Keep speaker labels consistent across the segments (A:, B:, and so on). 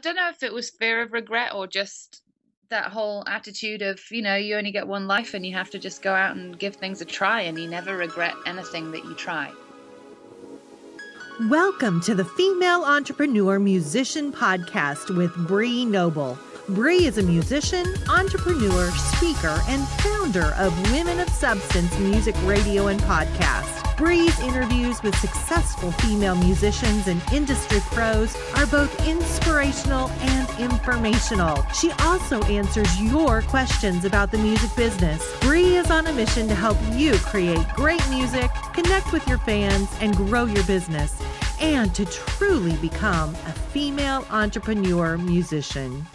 A: don't know if it was fear of regret or just that whole attitude of, you know, you only get one life and you have to just go out and give things a try and you never regret anything that you try.
B: Welcome to the Female Entrepreneur Musician Podcast with Bree Noble. Bree is a musician, entrepreneur, speaker, and founder of Women of Substance Music Radio and Podcast. Bree's interviews with successful female musicians and industry pros are both inspirational and informational. She also answers your questions about the music business. Bree is on a mission to help you create great music, connect with your fans, and grow your business, and to truly become a female entrepreneur musician.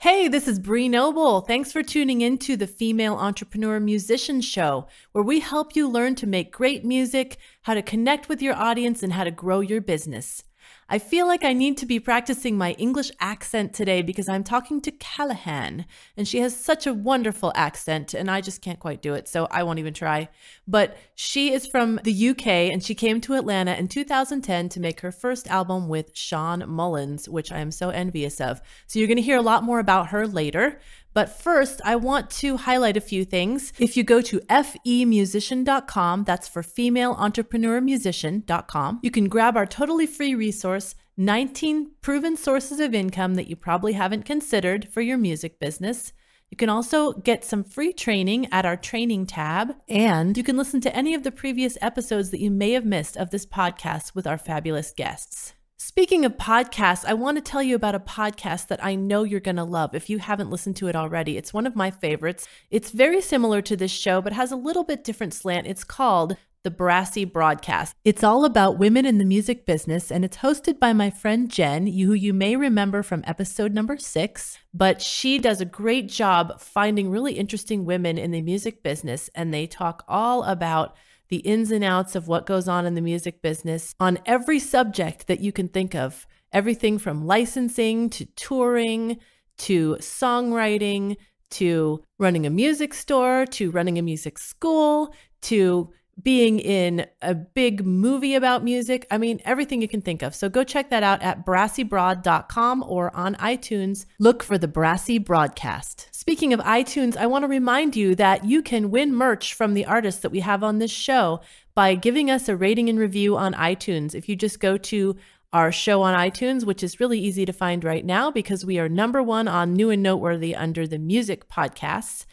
C: Hey, this is Bree Noble. Thanks for tuning in to the Female Entrepreneur Musician Show, where we help you learn to make great music, how to connect with your audience, and how to grow your business. I feel like I need to be practicing my English accent today because I'm talking to Callaghan, and she has such a wonderful accent, and I just can't quite do it, so I won't even try. But she is from the UK, and she came to Atlanta in 2010 to make her first album with Shawn Mullins, which I am so envious of. So you're going to hear a lot more about her later. But first, I want to highlight a few things. If you go to femusician.com, that's for femaleentrepreneurmusician.com, you can grab our totally free resource 19 proven sources of income that you probably haven't considered for your music business. You can also get some free training at our training tab, and you can listen to any of the previous episodes that you may have missed of this podcast with our fabulous guests. Speaking of podcasts, I want to tell you about a podcast that I know you're going to love if you haven't listened to it already. It's one of my favorites. It's very similar to this show, but has a little bit different slant. It's called The Brassy Broadcast. It's all about women in the music business, and it's hosted by my friend Jen, who you may remember from episode number six. But she does a great job finding really interesting women in the music business, and they talk all about the ins and outs of what goes on in the music business on every subject that you can think of. Everything from licensing to touring to songwriting to running a music store to running a music school to being in a big movie about music. I mean, everything you can think of. So go check that out at brassybroad.com or on iTunes. Look for the Brassy Broadcast. Speaking of iTunes, I want to remind you that you can win merch from the artists that we have on this show by giving us a rating and review on iTunes. If you just go to our show on iTunes, which is really easy to find right now because we are number one on new and noteworthy under the music podcasts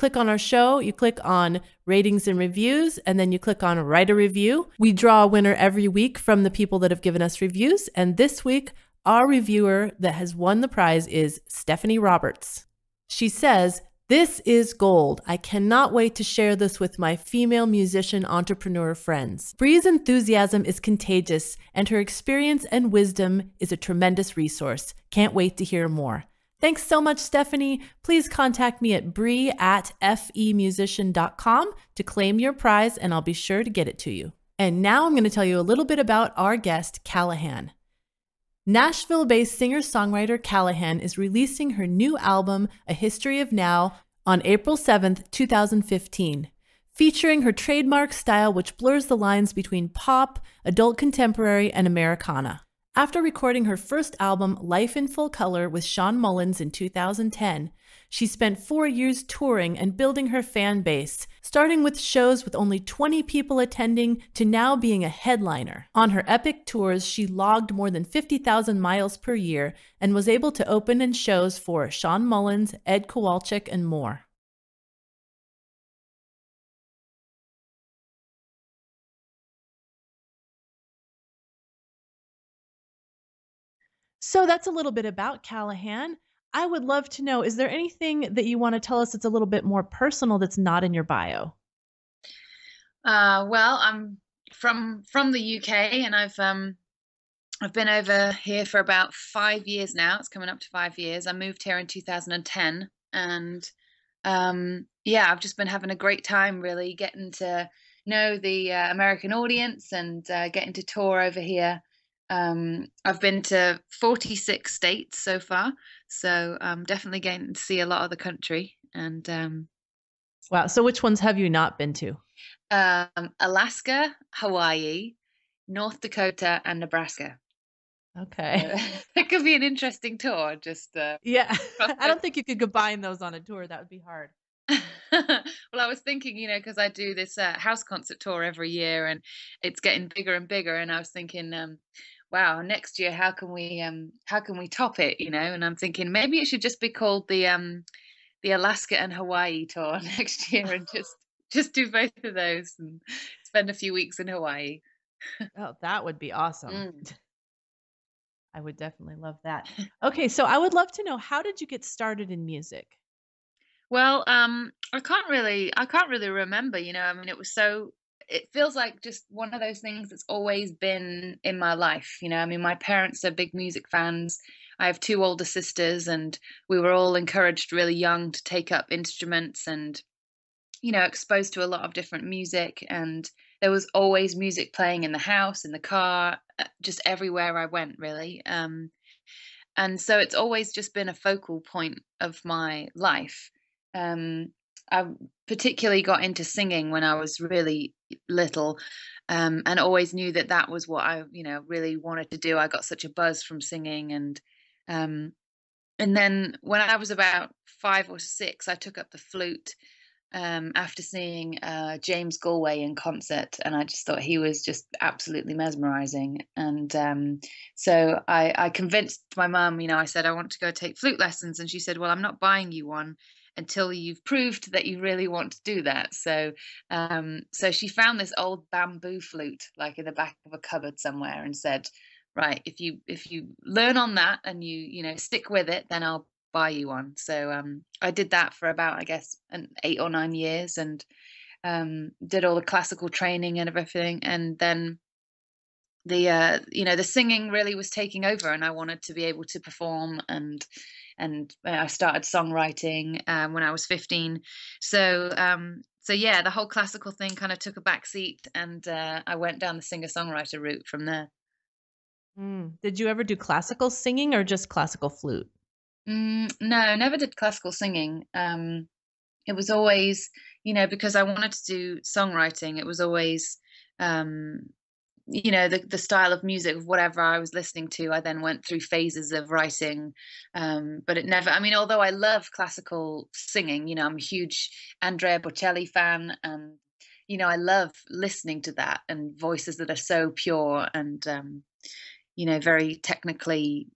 C: click on our show, you click on ratings and reviews, and then you click on write a review. We draw a winner every week from the people that have given us reviews. And this week, our reviewer that has won the prize is Stephanie Roberts. She says, This is gold. I cannot wait to share this with my female musician entrepreneur friends. Bree's enthusiasm is contagious, and her experience and wisdom is a tremendous resource. Can't wait to hear more. Thanks so much, Stephanie. Please contact me at bree at femusician.com to claim your prize, and I'll be sure to get it to you. And now I'm going to tell you a little bit about our guest, Callaghan. Nashville based singer songwriter Callaghan is releasing her new album, A History of Now, on April 7th, 2015, featuring her trademark style, which blurs the lines between pop, adult contemporary, and Americana. After recording her first album, Life in Full Color, with Shawn Mullins in 2010, she spent four years touring and building her fan base, starting with shows with only 20 people attending to now being a headliner. On her epic tours, she logged more than 50,000 miles per year and was able to open in shows for Shawn Mullins, Ed Kowalczyk, and more. So that's a little bit about Callaghan. I would love to know is there anything that you want to tell us that's a little bit more personal that's not in your bio?
A: Uh, well, I'm from from the UK and I've um I've been over here for about 5 years now. It's coming up to 5 years. I moved here in 2010 and um yeah, I've just been having a great time really getting to know the uh, American audience and uh, getting to tour over here um, I've been to 46 states so far, so I'm definitely getting to see a lot of the country. And um,
C: wow, so which ones have you not been to?
A: Um, Alaska, Hawaii, North Dakota, and Nebraska.
C: Okay.
A: Uh, it could be an interesting tour. Just uh,
C: yeah, I don't think you could combine those on a tour. That would be hard.
A: well, I was thinking, you know, because I do this uh, house concert tour every year, and it's getting bigger and bigger. And I was thinking, um, wow, next year, how can we, um, how can we top it? You know, and I'm thinking maybe it should just be called the, um, the Alaska and Hawaii tour next year, and just, just do both of those and spend a few weeks in Hawaii.
C: oh, that would be awesome.
A: Mm.
C: I would definitely love that. Okay, so I would love to know how did you get started in music?
A: Well, um, I can't really, I can't really remember. You know, I mean, it was so. It feels like just one of those things that's always been in my life. You know, I mean, my parents are big music fans. I have two older sisters, and we were all encouraged really young to take up instruments and, you know, exposed to a lot of different music. And there was always music playing in the house, in the car, uh, just everywhere I went, really. Um, and so it's always just been a focal point of my life. Um, I particularly got into singing when I was really little, um, and always knew that that was what I, you know, really wanted to do. I got such a buzz from singing, and um, and then when I was about five or six, I took up the flute um, after seeing uh, James Galway in concert, and I just thought he was just absolutely mesmerizing. And um, so I, I convinced my mum. You know, I said I want to go take flute lessons, and she said, "Well, I'm not buying you one." Until you've proved that you really want to do that. So, um, so she found this old bamboo flute, like in the back of a cupboard somewhere, and said, "Right, if you if you learn on that and you you know stick with it, then I'll buy you one." So um, I did that for about I guess an eight or nine years, and um, did all the classical training and everything, and then the uh, you know the singing really was taking over, and I wanted to be able to perform and and I started songwriting um, when I was 15. So um, so yeah, the whole classical thing kind of took a back seat, and uh, I went down the singer songwriter route from there.
C: Mm. Did you ever do classical singing or just classical flute?
A: Mm, no, never did classical singing. Um, it was always, you know, because I wanted to do songwriting. It was always um, you know the the style of music of whatever I was listening to. I then went through phases of writing, um, but it never. I mean, although I love classical singing, you know, I'm a huge Andrea Bocelli fan, and you know, I love listening to that and voices that are so pure and um, you know very technically,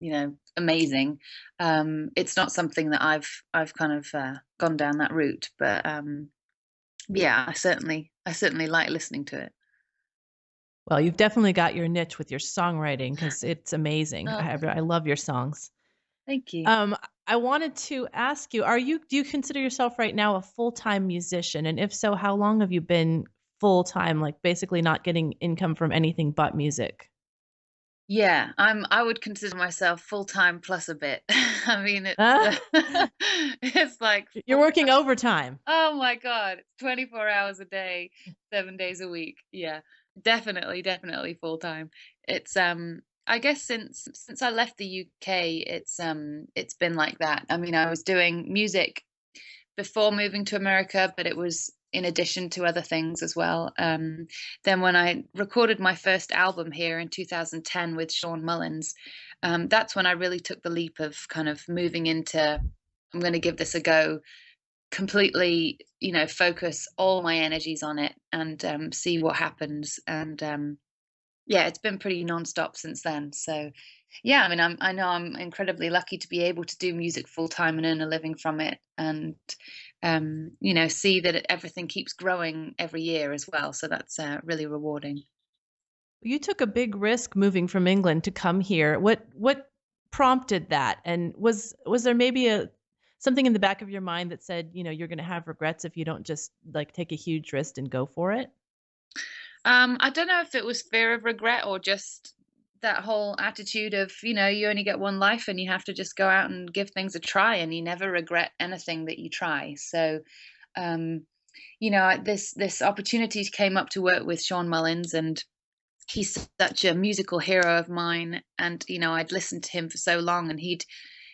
A: you know, amazing. Um, it's not something that I've I've kind of uh, gone down that route, but um, yeah, I certainly I certainly like listening to it.
C: Well, you've definitely got your niche with your songwriting because it's amazing.
A: Oh.
C: I, I love your songs.
A: Thank you.
C: Um, I wanted to ask you: Are you do you consider yourself right now a full time musician? And if so, how long have you been full time, like basically not getting income from anything but music?
A: Yeah, I'm. I would consider myself full time plus a bit. I mean, it's uh, it's like
C: you're working overtime.
A: Oh my god, it's 24 hours a day, seven days a week. Yeah, definitely, definitely full time. It's um, I guess since since I left the UK, it's um, it's been like that. I mean, I was doing music before moving to America, but it was in addition to other things as well. Um, then when I recorded my first album here in 2010 with Shawn Mullins, um, that's when I really took the leap of kind of moving into I'm going to give this a go completely you know focus all my energies on it and um, see what happens. And um, yeah it's been pretty nonstop since then. So yeah i mean I'm, i know i'm incredibly lucky to be able to do music full time and earn a living from it and um, you know see that everything keeps growing every year as well. So that's uh, really rewarding.
C: You took a big risk moving from england to come here. What what prompted that? And was was there maybe a something in the back of your mind that said, you know, you're going to have regrets if you don't just like take a huge risk and go for it?
A: Um, I don't know if it was fear of regret or just that whole attitude of, you know, you only get one life and you have to just go out and give things a try and you never regret anything that you try. So, um, you know, this this opportunity came up to work with Shawn Mullins and he's such a musical hero of mine and you know I'd listened to him for so long and he'd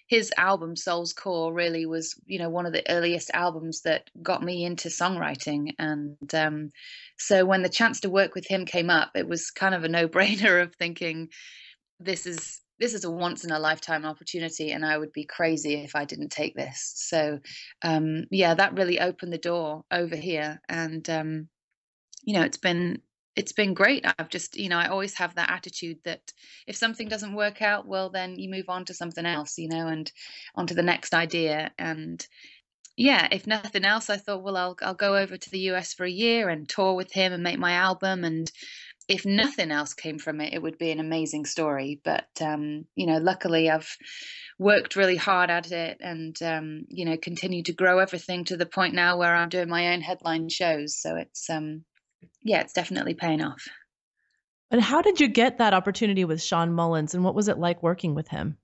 A: his album Soul's Core really was, you know, one of the earliest albums that got me into songwriting. And um, so when the chance to work with him came up, it was kind of a no-brainer of thinking, this is this is a once in a lifetime opportunity and i would be crazy if i didn't take this so um yeah that really opened the door over here and um you know it's been it's been great i've just you know i always have that attitude that if something doesn't work out well then you move on to something else you know and onto the next idea and yeah if nothing else i thought well i'll i'll go over to the us for a year and tour with him and make my album and if nothing else came from it, it would be an amazing story. But um, you know, luckily I've worked really hard at it and um, you know, continue to grow everything to the point now where I'm doing my own headline shows. So it's um yeah, it's definitely paying off.
C: And how did you get that opportunity with Shawn Mullins and what was it like working with him?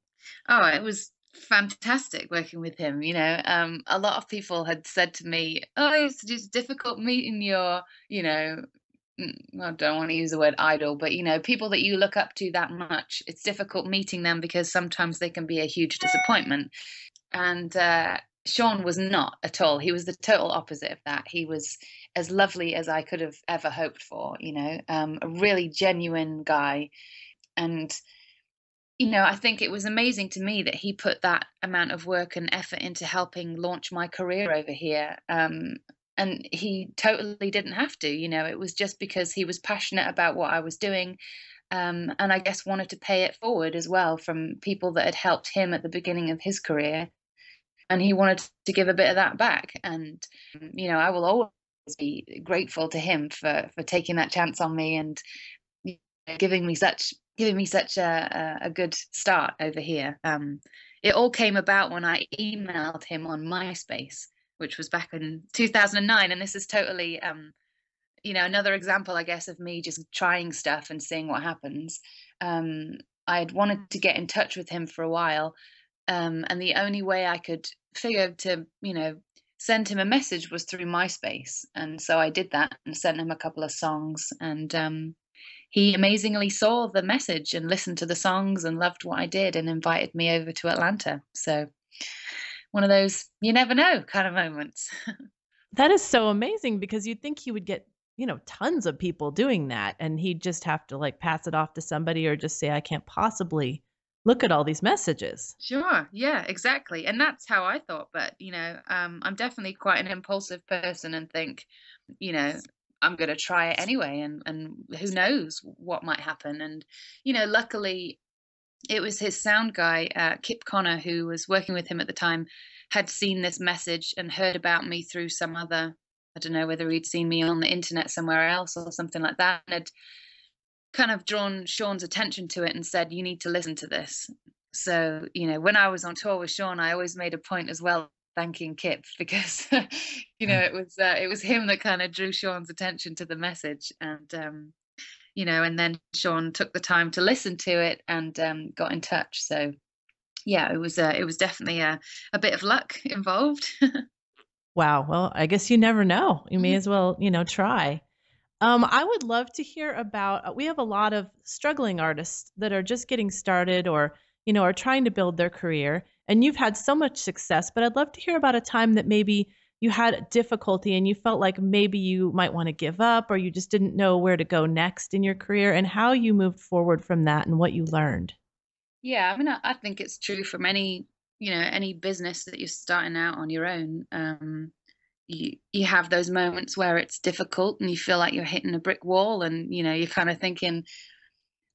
A: Oh, it was fantastic working with him. You know, um, a lot of people had said to me, "Oh, it's just difficult meeting your, you know, Mm, I don't want to use the word idol, but you know, people that you look up to that much, it's difficult meeting them because sometimes they can be a huge disappointment. And uh, Shawn was not at all. He was the total opposite of that. He was as lovely as I could have ever hoped for, you know, um, a really genuine guy. And, you know, I think it was amazing to me that he put that amount of work and effort into helping launch my career over here. Um, and he totally didn't have to you know it was just because he was passionate about what i was doing um, and i guess wanted to pay it forward as well from people that had helped him at the beginning of his career and he wanted to give a bit of that back and you know i will always be grateful to him for for taking that chance on me and giving me such giving me such a, a, good start over here. Um, it all came about when i emailed him on myspace which was back in 2009 and this is totally um, you know another example i guess of me just trying stuff and seeing what happens. Um, i had wanted to get in touch with him for a while um, and the only way i could figure to you know send him a message was through myspace and so i did that and sent him a couple of songs and um, he amazingly saw the message and listened to the songs and loved what i did and invited me over to atlanta so one of those you never know kind of moments.
C: that is so amazing because you'd think he would get you know tons of people doing that and he'd just have to like pass it off to somebody or just say i can't possibly look at all these messages.
A: Sure. Yeah exactly. And that's how i thought but you know um, i'm definitely quite an impulsive person and think you know i'm going to try it anyway and and who knows what might happen. And you know luckily it was his sound guy, uh, Kip Connor, who was working with him at the time, had seen this message and heard about me through some other, I don't know whether he'd seen me on the internet somewhere else or something like that, and had kind of drawn Shawn's attention to it and said, You need to listen to this. So, you know, when I was on tour with Shawn, I always made a point as well thanking Kip because you know mm. it was uh, it was him that kind of drew Shawn's attention to the message and um you know, and then Shawn took the time to listen to it and um, got in touch. So yeah, it was uh, it was definitely a, a bit of luck involved.
C: wow. Well, I guess you never know. You may mm-hmm. as well, you know, try. Um, I would love to hear about. Uh, we have a lot of struggling artists that are just getting started, or you know, are trying to build their career. And you've had so much success, but I'd love to hear about a time that maybe you had difficulty and you felt like maybe you might want to give up or you just didn't know where to go next in your career and how you moved forward from that and what you learned.
A: Yeah, I mean, I think it's true from any, you know, any business that you're starting out on your own. Um, you you have those moments where it's difficult and you feel like you're hitting a brick wall, and you know, you're kind of thinking,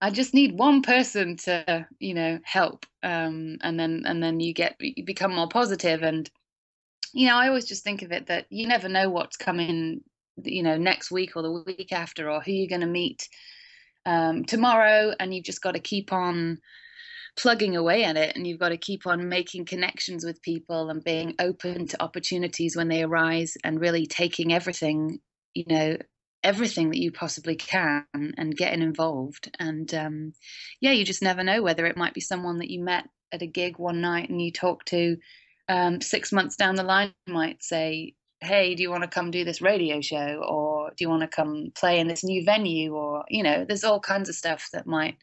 A: I just need one person to, you know, help. Um, and then and then you get you become more positive and you know, I always just think of it that you never know what's coming, you know, next week or the week after, or who you're going to meet um, tomorrow, and you've just got to keep on plugging away at it, and you've got to keep on making connections with people and being open to opportunities when they arise, and really taking everything, you know, everything that you possibly can and getting involved. And um, yeah, you just never know whether it might be someone that you met at a gig one night and you talk to um, six months down the line might say, hey, do you want to come do this radio show? Or do you want to come play in this new venue? Or, you know, there's all kinds of stuff that might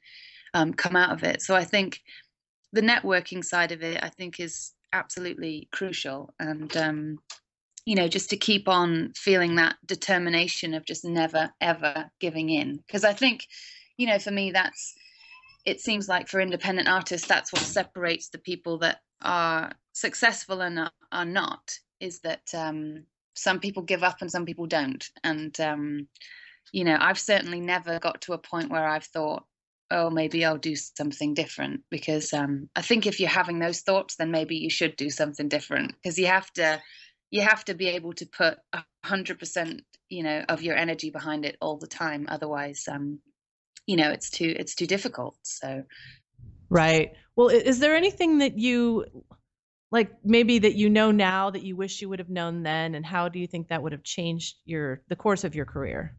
A: um, come out of it. So I think the networking side of it, I think, is absolutely crucial. And, um, you know, just to keep on feeling that determination of just never, ever giving in. Because I think, you know, for me, that's it seems like for independent artists, that's what separates the people that are successful and are, not. Is that um, some people give up and some people don't, and um, you know, I've certainly never got to a point where I've thought, oh, maybe I'll do something different. Because um, I think if you're having those thoughts, then maybe you should do something different. Because you have to, you have to be able to put a hundred percent, you know, of your energy behind it all the time. Otherwise, um, you know, it's too, it's too difficult. So,
C: right. Well, is there anything that you like maybe that you know now that you wish you would have known then and how do you think that would have changed your the course of your career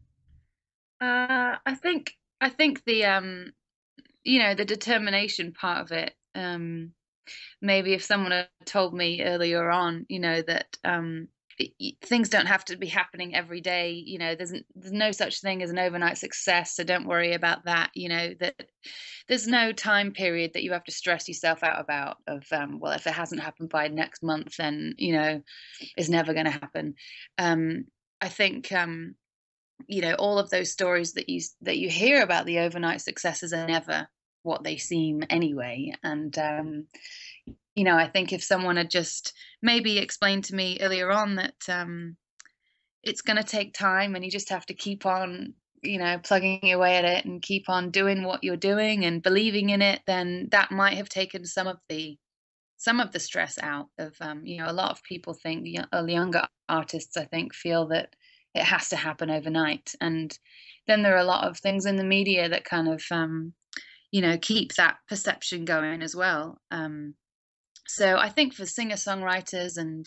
A: uh, I think I think the um, you know, the determination part of it. Um, maybe if someone had told me earlier on, you know, that um, things don't have to be happening every day. You know, there's there's no such thing as an overnight success, so don't worry about that. You know that there's no time period that you have to stress yourself out about. Of um, well, if it hasn't happened by next month, then you know, it's never going to happen. Um, I think um, you know all of those stories that you that you hear about the overnight successes are never what they seem anyway and um, you know i think if someone had just maybe explained to me earlier on that um, it's going to take time and you just have to keep on you know plugging away at it and keep on doing what you're doing and believing in it then that might have taken some of the some of the stress out of um, you know a lot of people think younger artists i think feel that it has to happen overnight. And then there are a lot of things in the media that kind of, um, you know, keep that perception going as well. Um, so I think for singer songwriters and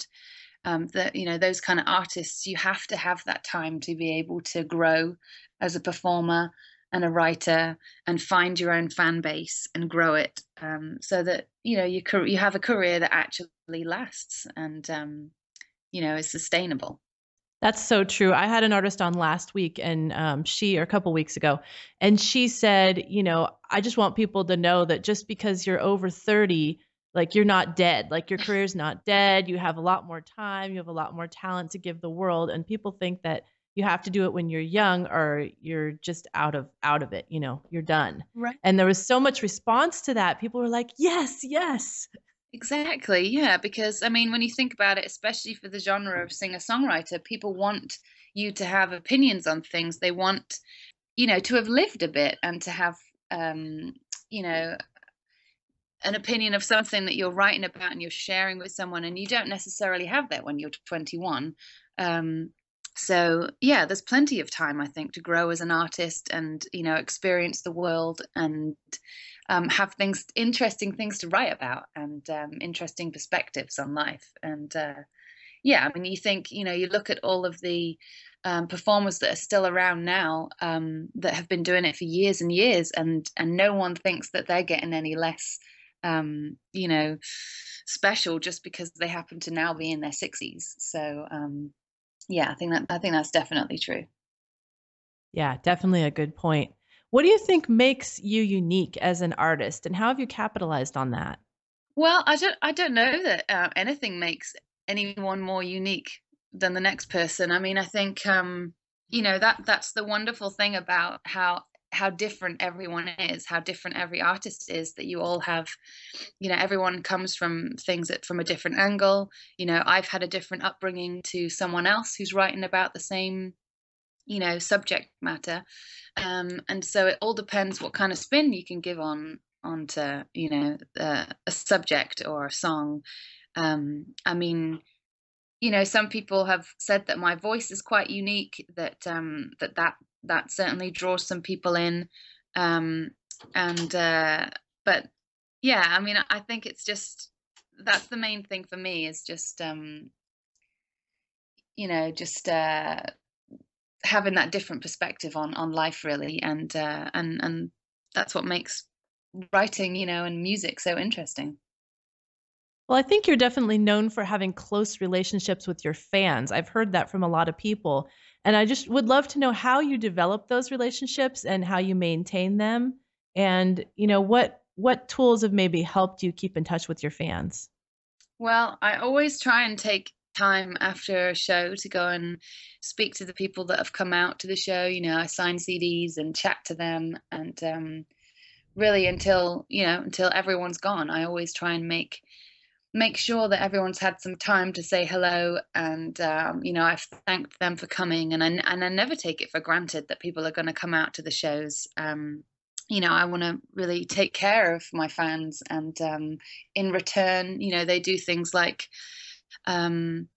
A: um, that you know those kind of artists, you have to have that time to be able to grow as a performer and a writer and find your own fan base and grow it um, so that you know you you have a career that actually lasts and um, you know is sustainable.
C: That's so true. I had an artist on last week and um, she, or a couple weeks ago, and she said, you know, I just want people to know that just because you're over 30, like you're not dead, like your career's not dead. You have a lot more time, you have a lot more talent to give the world. And people think that you have to do it when you're young or you're just out of out of it, you know, you're done.
A: Right.
C: And there was so much response to that. People were like, yes, yes.
A: Exactly, yeah, because I mean, when you think about it, especially for the genre of singer songwriter, people want you to have opinions on things. They want, you know, to have lived a bit and to have, um, you know, an opinion of something that you're writing about and you're sharing with someone, and you don't necessarily have that when you're 21. Um, so yeah, there's plenty of time, I think, to grow as an artist and you know experience the world and um, have things interesting things to write about and um, interesting perspectives on life. And uh, yeah i mean you think you know you look at all of the um, performers that are still around now um, that have been doing it for years and years and and no one thinks that they're getting any less um, you know special just because they happen to now be in their 60s so um, yeah i think that i think that's definitely true
C: yeah definitely a good point what do you think makes you unique as an artist, and how have you capitalized on that?
A: Well, I don't I don't know that uh, anything makes anyone more unique than the next person. I mean, I think um, you know that that's the wonderful thing about how how different everyone is, how different every artist is. That you all have, you know, everyone comes from things that from a different angle. You know, I've had a different upbringing to someone else who's writing about the same you know subject matter um, and so it all depends what kind of spin you can give on onto you know uh, a subject or a song um, i mean you know some people have said that my voice is quite unique that um, that that that certainly draws some people in. Um, and uh, but yeah i mean i think it's just that's the main thing for me is just um, you know just uh, having that different perspective on on life really. And uh, and and that's what makes writing you know and music so interesting.
C: Well i think you're definitely known for having close relationships with your fans. I've heard that from a lot of people and i just would love to know how you develop those relationships and how you maintain them and you know what what tools have maybe helped you keep in touch with your fans
A: well i always try and take time after a show to go and speak to the people that have come out to the show. You know, I sign CDs and chat to them, and um, really until you know until everyone's gone i always try and make make sure that everyone's had some time to say hello and um, you know i've thanked them for coming and i and i never take it for granted that people are going to come out to the shows. Um, you know i want to really take care of my fans and um, in return you know they do things like um,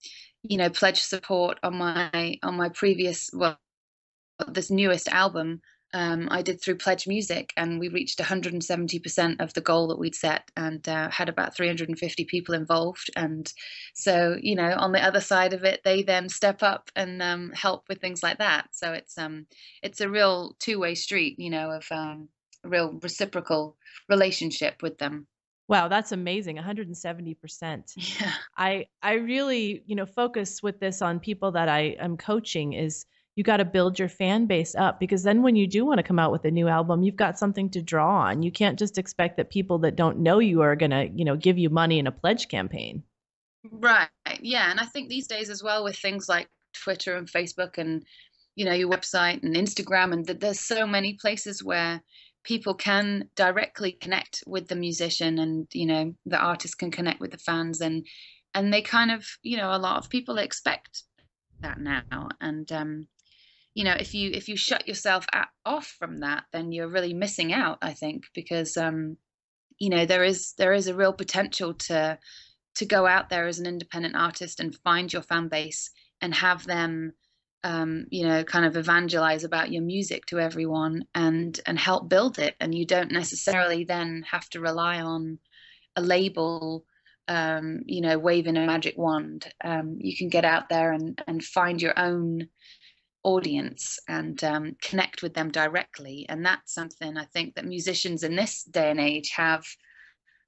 A: you know pledge support on my on my previous well this newest album um, I did through Pledge Music, and we reached 170% of the goal that we'd set, and uh, had about 350 people involved. And so, you know, on the other side of it, they then step up and um, help with things like that. So it's um, it's a real two-way street, you know, of um, a real reciprocal relationship with them.
C: Wow, that's amazing. 170%. Yeah. I I really, you know, focus with this on people that I am coaching is you got to build your fan base up because then when you do want to come out with a new album, you've got something to draw on. You can't just expect that people that don't know you are going to, you know, give you money in a pledge campaign.
A: Right. Yeah, and I think these days as well with things like Twitter and Facebook and you know your website and Instagram and there's so many places where people can directly connect with the musician and you know the artist can connect with the fans and and they kind of you know a lot of people expect that now and um you know if you if you shut yourself at, off from that then you're really missing out i think because um you know there is there is a real potential to to go out there as an independent artist and find your fan base and have them um, you know kind of evangelize about your music to everyone and and help build it. And you don't necessarily then have to rely on a label um, you know waving a magic wand. Um, you can get out there and and find your own audience and um, connect with them directly and that's something i think that musicians in this day and age have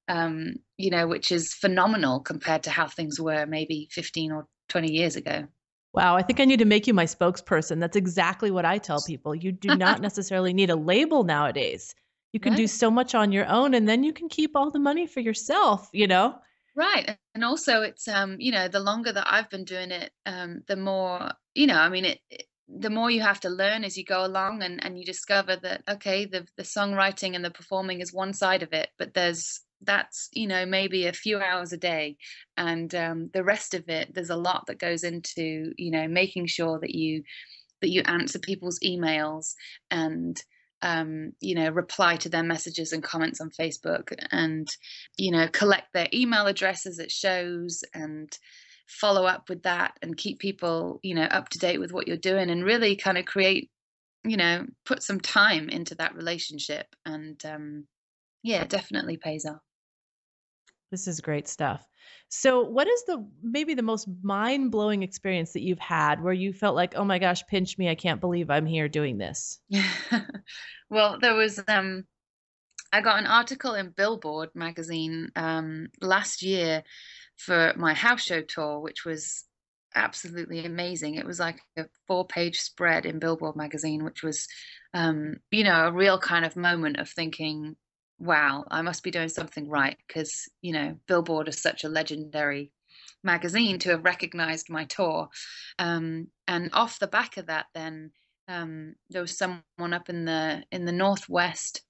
A: um, you know which is phenomenal compared to how things were maybe 15 or 20 years ago
C: Wow, I think I need to make you my spokesperson. That's exactly what I tell people. You do not necessarily need a label nowadays. You can right. do so much on your own and then you can keep all the money for yourself, you know?
A: Right. And also it's um, you know, the longer that I've been doing it, um, the more, you know, I mean it, it the more you have to learn as you go along and, and you discover that okay the, the songwriting and the performing is one side of it but there's that's you know maybe a few hours a day. And um, the rest of it there's a lot that goes into you know making sure that you that you answer people's emails and um, you know reply to their messages and comments on facebook and you know collect their email addresses at shows and follow up with that and keep people you know up to date with what you're doing and really kind of create you know put some time into that relationship and um yeah definitely pays off
C: this is great stuff. So, what is the maybe the most mind blowing experience that you've had where you felt like, oh my gosh, pinch me, I can't believe I'm here doing this?
A: well, there was um, I got an article in Billboard magazine um, last year for my house show tour, which was absolutely amazing. It was like a four page spread in Billboard magazine, which was, um, you know, a real kind of moment of thinking, wow, I must be doing something right because, you know, Billboard is such a legendary magazine to have recognized my tour. Um, and off the back of that, then um, there was someone up in the in the northwest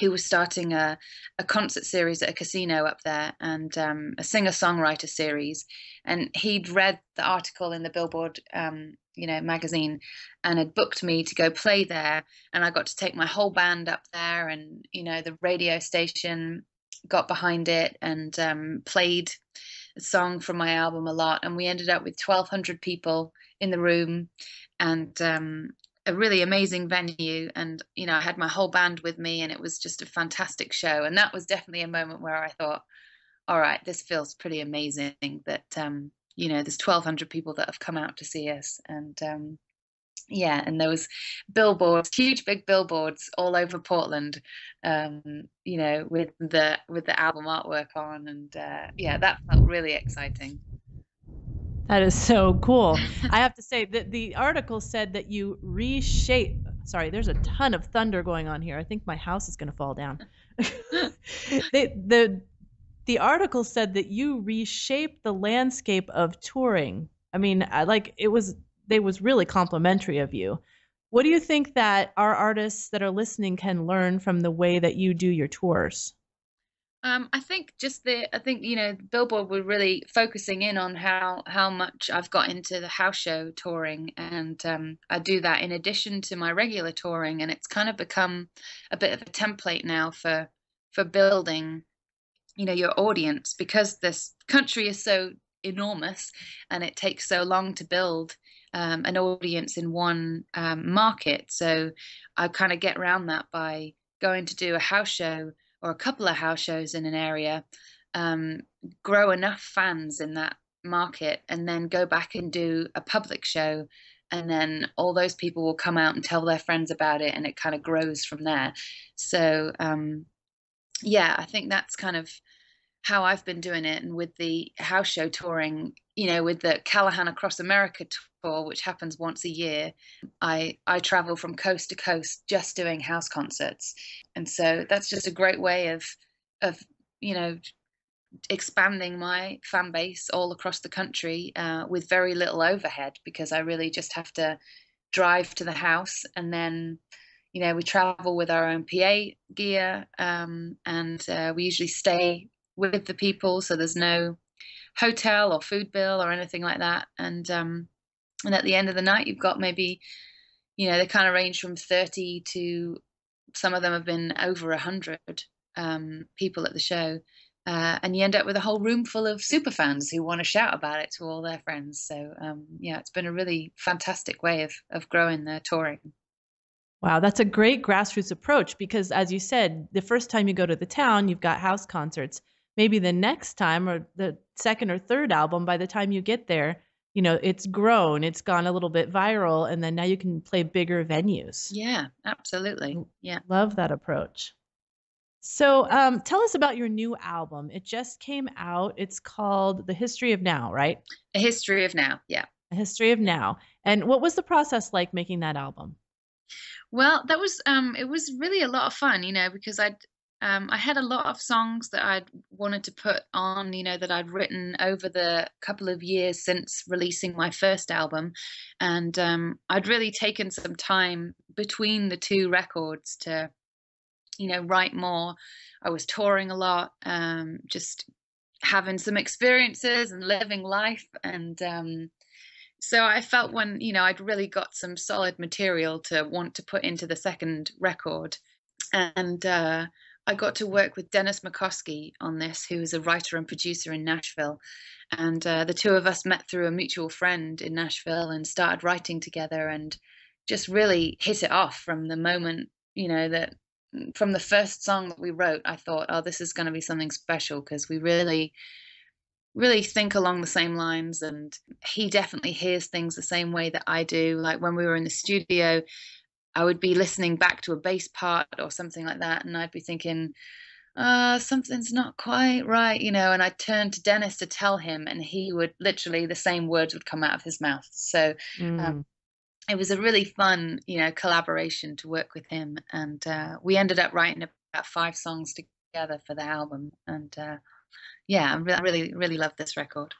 A: who was starting a, a concert series at a casino up there and um, a singer songwriter series. And he'd read the article in the Billboard, um, you know, magazine, and had booked me to go play there. And I got to take my whole band up there, and you know, the radio station got behind it and um, played a song from my album a lot. And we ended up with 1,200 people in the room, and um, a really amazing venue and you know i had my whole band with me and it was just a fantastic show. And that was definitely a moment where i thought all right this feels pretty amazing that um you know there's 1200 people that have come out to see us. And um yeah and there was billboards huge big billboards all over portland um you know with the with the album artwork on and uh yeah that felt really exciting
C: that is so cool. I have to say that the article said that you reshape. Sorry, there's a ton of thunder going on here. I think my house is going to fall down. the, the the article said that you reshaped the landscape of touring. I mean, I, like it was they was really complimentary of you. What do you think that our artists that are listening can learn from the way that you do your tours?
A: Um, I think just the I think you know Billboard were really focusing in on how how much I've got into the house show touring, and um, I do that in addition to my regular touring, and it's kind of become a bit of a template now for for building, you know, your audience because this country is so enormous and it takes so long to build um, an audience in one um, market. So I kind of get around that by going to do a house show or a couple of house shows in an area, um, grow enough fans in that market, and then go back and do a public show. And then all those people will come out and tell their friends about it, and it kind of grows from there. So, um, yeah, I think that's kind of how I've been doing it. And with the house show touring, you know, with the Callaghan Across America which happens once a year, I I travel from coast to coast just doing house concerts, and so that's just a great way of of you know expanding my fan base all across the country uh, with very little overhead because I really just have to drive to the house and then you know we travel with our own PA gear um, and uh, we usually stay with the people so there's no hotel or food bill or anything like that. And um, and at the end of the night you've got maybe you know they kind of range from 30 to some of them have been over 100 um, people at the show. Uh, and you end up with a whole room full of super fans who want to shout about it to all their friends. So um, yeah it's been a really fantastic way of, of growing their touring.
C: Wow, that's a great grassroots approach because, as you said, the first time you go to the town, you've got house concerts. Maybe the next time or the second or third album, by the time you get there, you know it's grown it's gone a little bit viral and then now you can play bigger venues.
A: Yeah absolutely. Yeah.
C: love that approach. So um, tell us about your new album. It just came out. It's called the history of now right?
A: A history of now yeah.
C: A history of now. And what was the process like making that album?
A: Well that was um it was really a lot of fun you know because i'd um, I had a lot of songs that I'd wanted to put on, you know, that I'd written over the couple of years since releasing my first album. And um, I'd really taken some time between the two records to, you know, write more. I was touring a lot, um, just having some experiences and living life. And um, so I felt when, you know, I'd really got some solid material to want to put into the second record. And, uh, I got to work with Dennis Matkosky on this, who is a writer and producer in Nashville. And uh, the two of us met through a mutual friend in Nashville and started writing together and just really hit it off from the moment, you know, that from the first song that we wrote, I thought, oh, this is going to be something special because we really, really think along the same lines. And he definitely hears things the same way that I do. Like when we were in the studio, I would be listening back to a bass part or something like that, and I'd be thinking, uh, something's not quite right, you know, and I'd turn to Dennis to tell him, and he would literally the same words would come out of his mouth. So um, mm. um, it was a really fun, you know, collaboration to work with him, and uh, we ended up writing about five songs together for the album, and uh, yeah, I really, really love this record.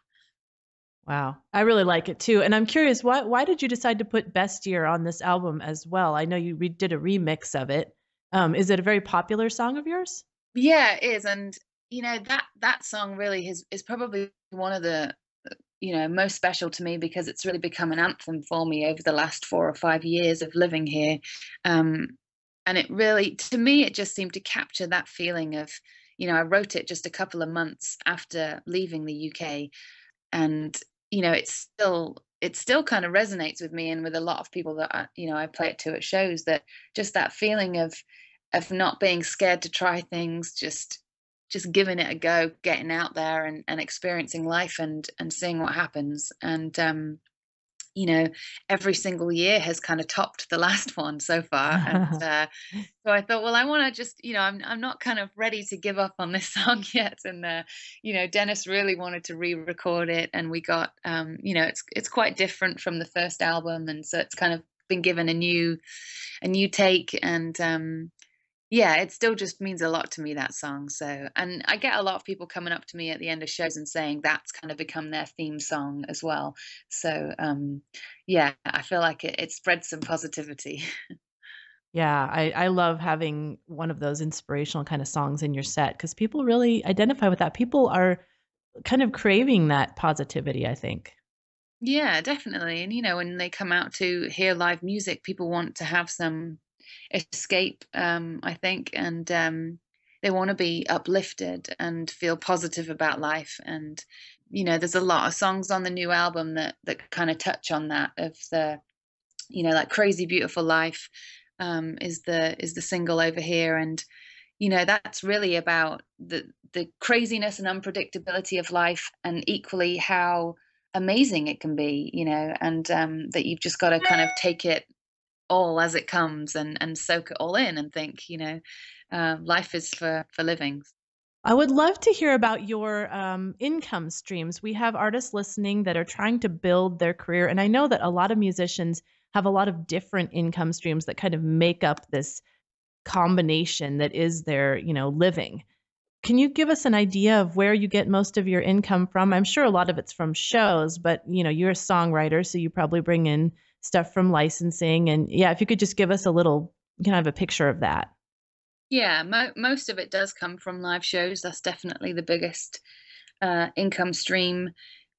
C: Wow. I really like it too. And I'm curious, why why did you decide to put Best Year on this album as well? I know you re- did a remix of it. Um, is it a very popular song of yours?
A: Yeah, it is. And you know, that that song really is is probably one of the you know most special to me because it's really become an anthem for me over the last four or five years of living here. Um, and it really to me it just seemed to capture that feeling of you know, I wrote it just a couple of months after leaving the UK and you know it's still it still kind of resonates with me and with a lot of people that I, you know I play it to at shows that just that feeling of of not being scared to try things just just giving it a go getting out there and, and experiencing life and and seeing what happens. And um you know every single year has kind of topped the last one so far. And uh, so i thought well i want to just you know I'm, I'm not kind of ready to give up on this song yet. And uh, you know dennis really wanted to re-record it and we got um, you know it's it's quite different from the first album and so it's kind of been given a new a new take. And um, yeah, it still just means a lot to me that song. So, and I get a lot of people coming up to me at the end of shows and saying that's kind of become their theme song as well. So, um, yeah, I feel like it, it spreads some positivity.
C: Yeah, I, I love having one of those inspirational kind of songs in your set because people really identify with that. People are kind of craving that positivity, I think.
A: Yeah, definitely. And you know, when they come out to hear live music, people want to have some escape, um, I think, and um, they want to be uplifted and feel positive about life. And you know, there's a lot of songs on the new album that that kind of touch on that of the, you know, like "Crazy Beautiful Life" um, is the is the single over here, and you know that's really about the the craziness and unpredictability of life, and equally how amazing it can be, you know, and um, that you've just got to kind of take it all as it comes and and soak it all in and think you know uh, life is for for living
C: I would love to hear about your um, income streams. We have artists listening that are trying to build their career, and I know that a lot of musicians have a lot of different income streams that kind of make up this combination that is their, you know, living. Can you give us an idea of where you get most of your income from? I'm sure a lot of it's from shows, but you know, you're a songwriter, so you probably bring in stuff from licensing. And yeah, if you could just give us a little kind of a picture of that.
A: Yeah, mo- most of it does come from live shows. That's definitely the biggest uh, income stream.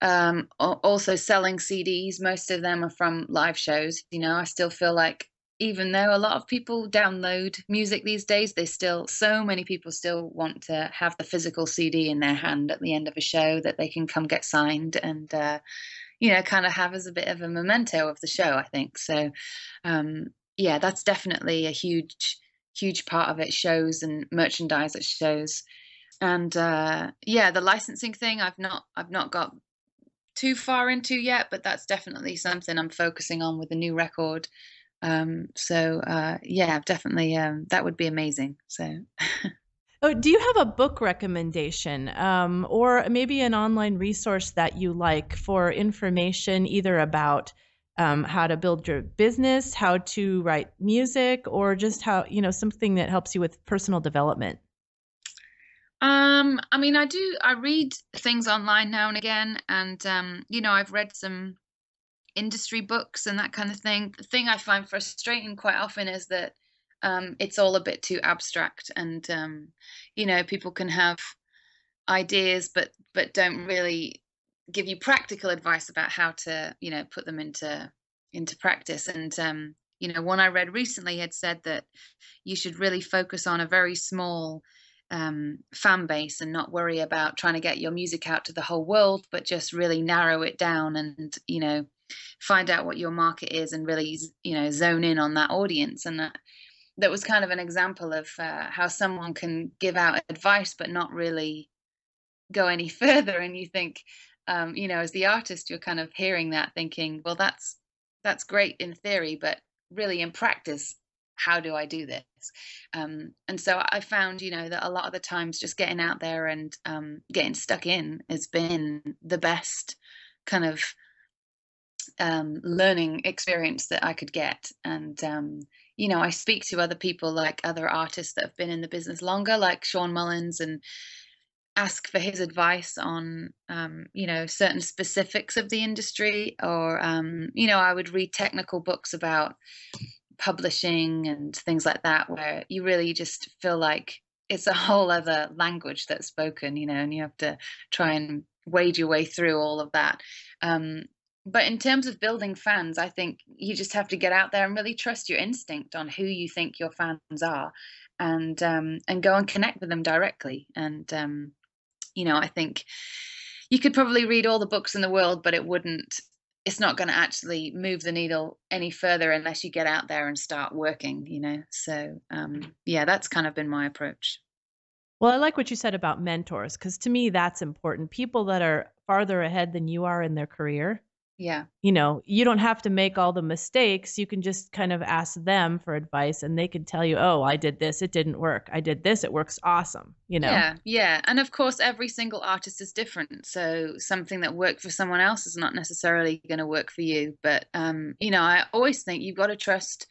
A: Um, also, selling CDs, most of them are from live shows. You know, I still feel like even though a lot of people download music these days, they still, so many people still want to have the physical CD in their hand at the end of a show that they can come get signed. And, uh, you know, kind of have as a bit of a memento of the show, I think. So, um, yeah, that's definitely a huge, huge part of it. Shows and merchandise at shows, and uh, yeah, the licensing thing I've not, I've not got too far into yet, but that's definitely something I'm focusing on with the new record. Um, so uh, yeah, definitely, um, that would be amazing. So.
C: Oh, do you have a book recommendation um, or maybe an online resource that you like for information either about um, how to build your business, how to write music, or just how, you know, something that helps you with personal development?
A: Um, I mean, I do, I read things online now and again, and, um, you know, I've read some industry books and that kind of thing. The thing I find frustrating quite often is that um, it's all a bit too abstract and um, you know people can have ideas but but don't really give you practical advice about how to you know put them into into practice. And um, you know one i read recently had said that you should really focus on a very small um, fan base and not worry about trying to get your music out to the whole world but just really narrow it down and you know find out what your market is and really you know zone in on that audience. And that that was kind of an example of uh, how someone can give out advice but not really go any further and you think um, you know as the artist you're kind of hearing that thinking well that's that's great in theory but really in practice how do i do this? Um, and so i found you know that a lot of the times just getting out there and um, getting stuck in has been the best kind of um, learning experience that i could get. And um, you know, I speak to other people like other artists that have been in the business longer, like Shawn Mullins, and ask for his advice on, um, you know, certain specifics of the industry. Or, um, you know, I would read technical books about publishing and things like that, where you really just feel like it's a whole other language that's spoken, you know, and you have to try and wade your way through all of that. Um, but in terms of building fans, I think you just have to get out there and really trust your instinct on who you think your fans are, and um, and go and connect with them directly. And um, you know, I think you could probably read all the books in the world, but it wouldn't. It's not going to actually move the needle any further unless you get out there and start working. You know, so um, yeah, that's kind of been my approach.
C: Well, I like what you said about mentors because to me that's important. People that are farther ahead than you are in their career
A: yeah.
C: You know, you don't have to make all the mistakes. You can just kind of ask them for advice and they can tell you, oh, I did this, it didn't work. I did this, it works awesome. You know?
A: Yeah. Yeah. And of course, every single artist is different. So something that worked for someone else is not necessarily going to work for you. But, um, you know, I always think you've got to trust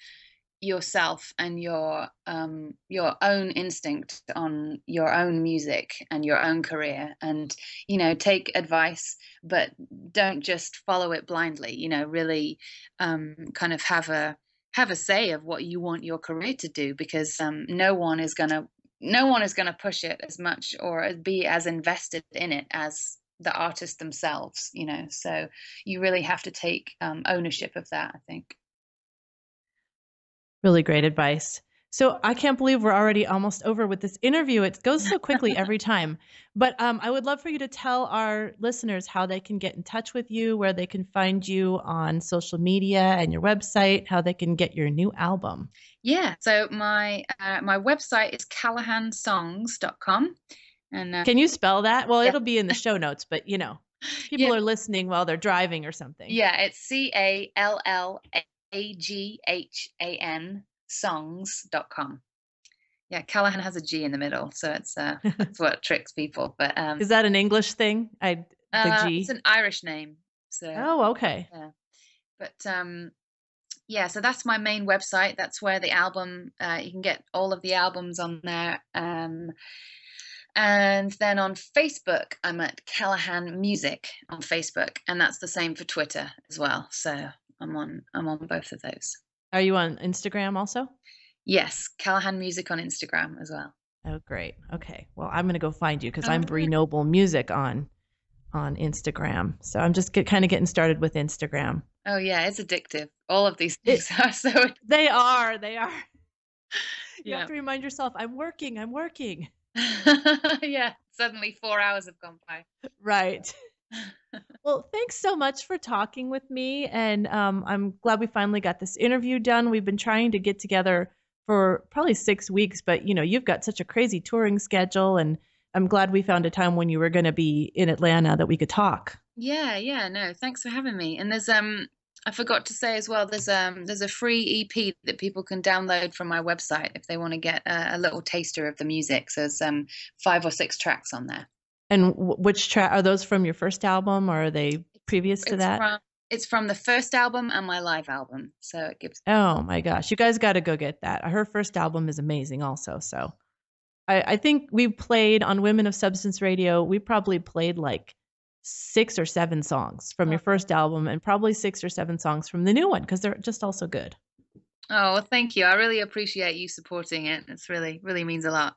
A: yourself and your um, your own instinct on your own music and your own career and you know take advice but don't just follow it blindly you know really um, kind of have a have a say of what you want your career to do because um, no one is going to no one is going to push it as much or be as invested in it as the artist themselves you know. So you really have to take um, ownership of that i think
C: Really great advice. So I can't believe we're already almost over with this interview. It goes so quickly every time. But um, I would love for you to tell our listeners how they can get in touch with you, where they can find you on social media and your website, how they can get your new album.
A: Yeah. So my uh, my website is callaghansongs.com.
C: And uh, can you spell that? Well, yeah. it'll be in the show notes, but you know, people yeah. are listening while they're driving or something.
A: Yeah, it's C A L L a G H A N songs.com. Yeah, Callaghan has a G in the middle, so it's uh, that's what tricks people. But um,
C: is that an English thing? I the
A: uh,
C: G.
A: It's an Irish name. So
C: oh, okay.
A: Yeah, but um, yeah, so that's my main website. That's where the album. Uh, you can get all of the albums on there. Um, and then on Facebook, I'm at Callaghan Music on Facebook, and that's the same for Twitter as well. So I'm on I'm on both of those.
C: Are you on Instagram also?
A: Yes, Callaghan Music on Instagram as well.
C: Oh, great. Okay. Well, I'm gonna go find you because oh, I'm Bree Noble Music on on Instagram. So I'm just get, kind of getting started with Instagram.
A: Oh yeah, it's addictive. All of these things it, are so.
C: They are. They are. You yeah. have to remind yourself, I'm working. I'm working.
A: yeah. Suddenly, four hours have gone by.
C: Right well, thanks so much for talking with me. And um, I'm glad we finally got this interview done. We've been trying to get together for probably six weeks, but you know, you've got such a crazy touring schedule. And I'm glad we found a time when you were going to be in Atlanta that we could talk.
A: Yeah, yeah, no, thanks for having me. And there's um I forgot to say as well there's um there's a free EP that people can download from my website if they want to get a, a little taster of the music. So there's um five or six tracks on there.
C: And which track are those from your first album, or are they previous to
A: it's
C: that?
A: From, it's from the first album and my live album, so it gives.
C: Oh my gosh, you guys got to go get that. Her first album is amazing, also. So, I, I think we played on Women of Substance Radio. We probably played like six or seven songs from your first album, and probably six or seven songs from the new one because they're just also good.
A: Oh, well, thank you. I really appreciate you supporting it. It's really, really means a lot.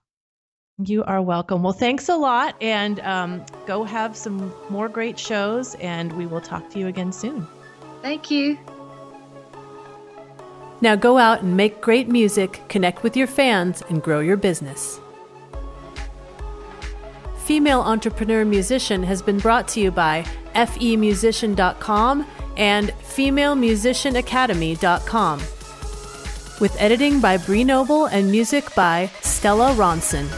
C: You are welcome. Well, thanks a lot, and um, go have some more great shows, and we will talk to you again soon.
A: Thank you.
C: Now go out and make great music, connect with your fans, and grow your business. Female Entrepreneur Musician has been brought to you by femusician.com and femalemusicianacademy.com. With editing by Bree Noble and music by Stella Ronson.